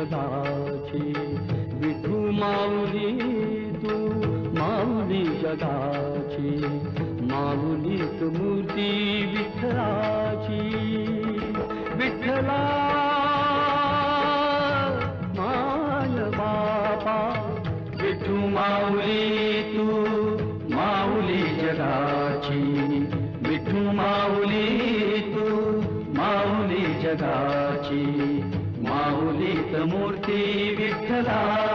जगाची. विठू माऊली तू माऊली जगाची. माऊली तू मूर्ती विठ्ठलाची. विठ्ठला माय बापा विठू माऊली तू माऊली जगाची. विठू माऊली तू माऊली जगाची मूर्ती विठ्ठला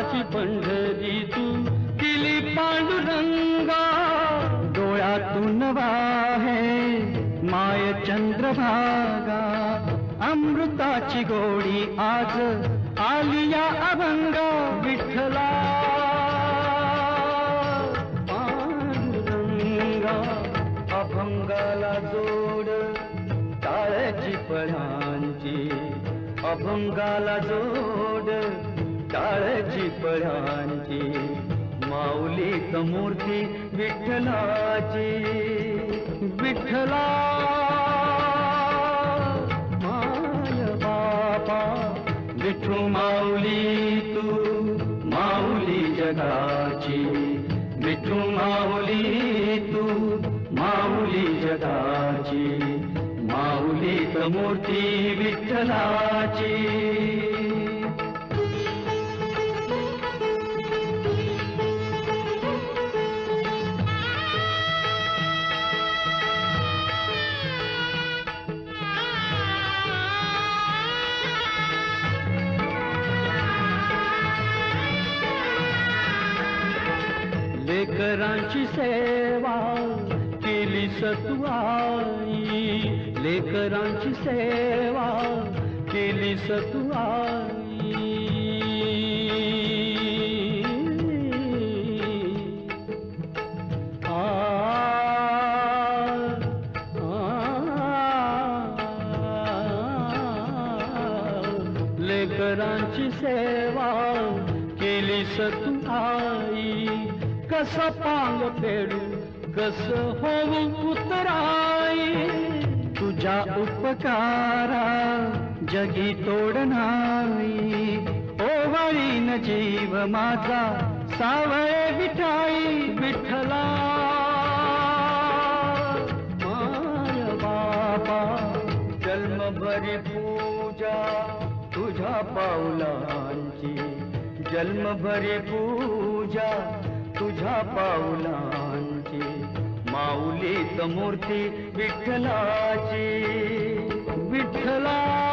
संसाराची पंढरी तू केली पांडुरंगा. डोळ्यातून वाहे माय चंद्रभागा. अमृताची गोडी आज आलिया अभंगा विठ्ठला. पांडुरंगा अभंगाला जोड टाळ्याची पळांची अभंगाला जोड काळजी पळांची माऊली समूर्ती विठ्ठलाची. विठ्ठला माय बापा विठू माऊली तू माऊली जगाची. विठू माऊली तू माऊली जगाची. माऊली समूर्ती विठ्ठलाची. लेकरांची सेवा केली सतुआई लेकरांची सेवा केली सतुआई कस पांग फेडू? कस होऊ उतराई? तुझ्या उपकारा जगी तोडणारी नाही. ओवाळीन जीव माझा सावळे विठाई विठ्ठला. माय बाबा जन्मभरी पूजा तुझ्या पाऊलांची जन्मभरी पूजा तुझ्या पावलांची माऊली मूर्ती विठ्ठलाची विठ्ठला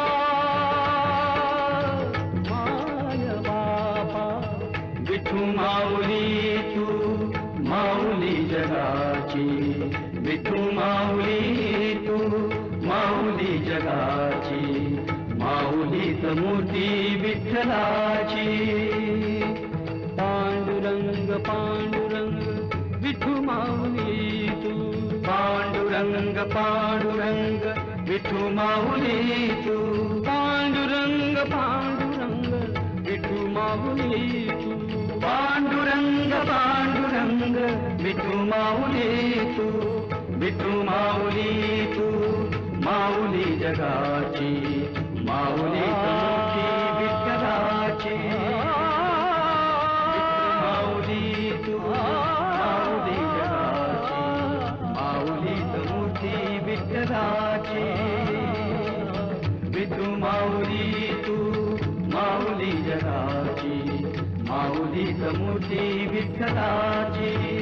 पांडुरंग पांडुरंग विठू माऊली तू पांडुरंग पांडुरंग विठू माऊली तू पांडुरंग पांडुरंग विठू माऊली तू विठू माऊली तू माऊली जगाची माऊली मोठी विठ्ठलाची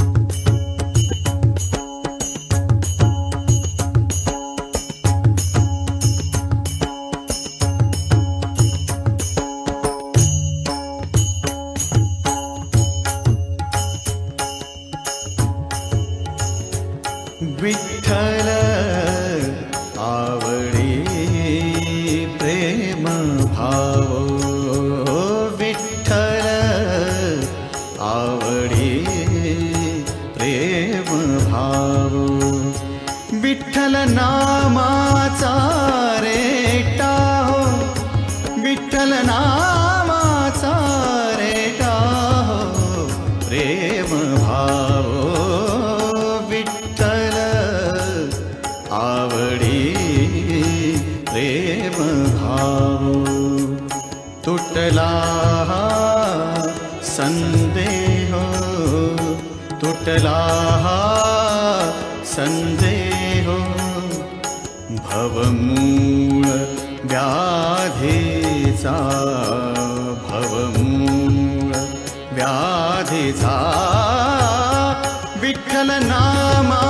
Bye. தேசா விட்டல நாமா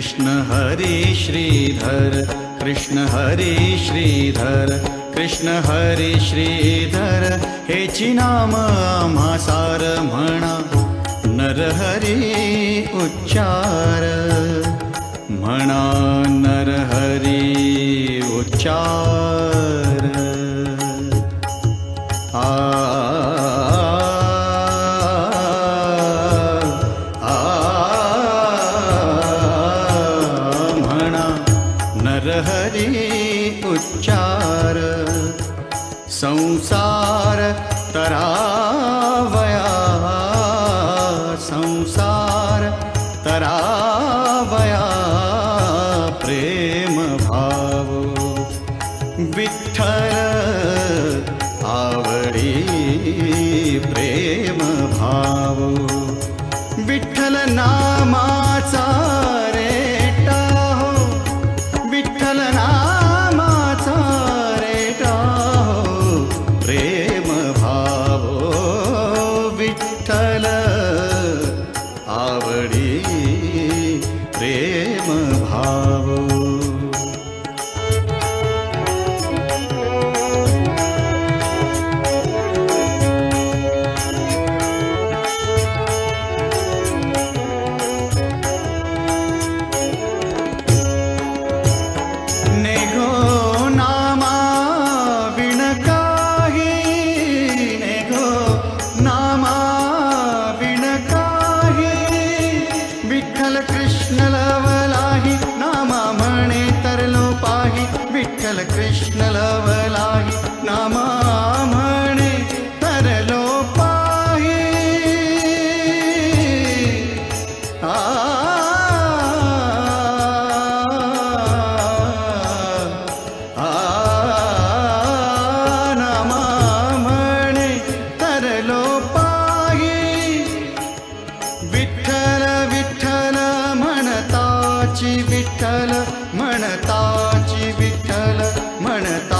कृष्ण हरे श्रीधर कृष्ण हरे श्रीधर कृष्ण हरे श्रीधर हे चिनाम आम्हासार म्हणा नर हरे उच्चार। म्हणा नर हरे उच्चार। ಕಾಣತಾ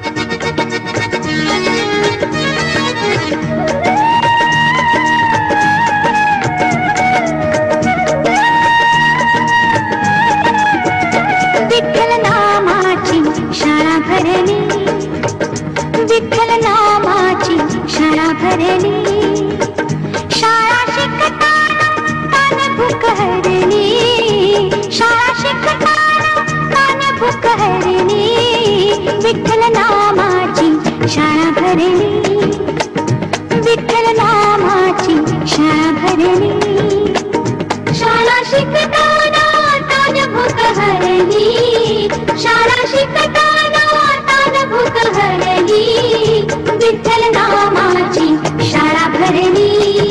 विठ्ठल नामाची शाळा भरली.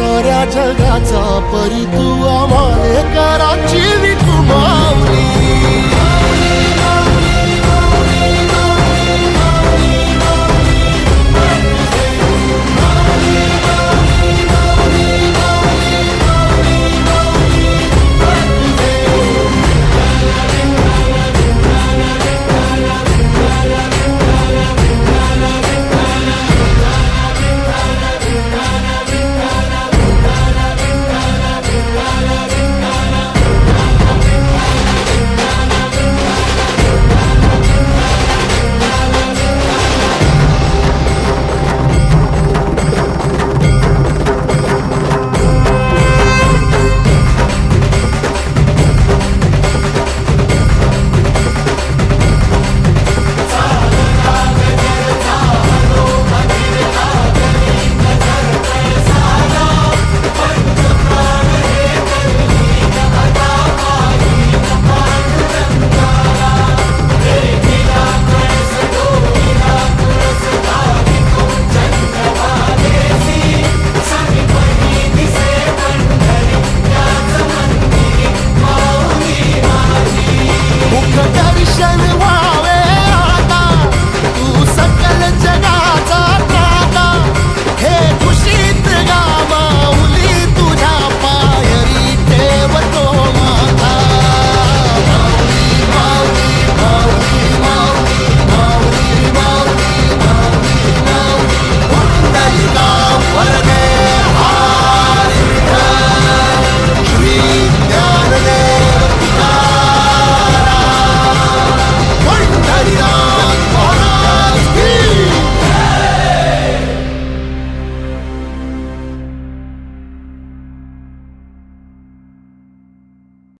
साऱ्या जगाचा परी तू आम्हाला कराची विठू माऊली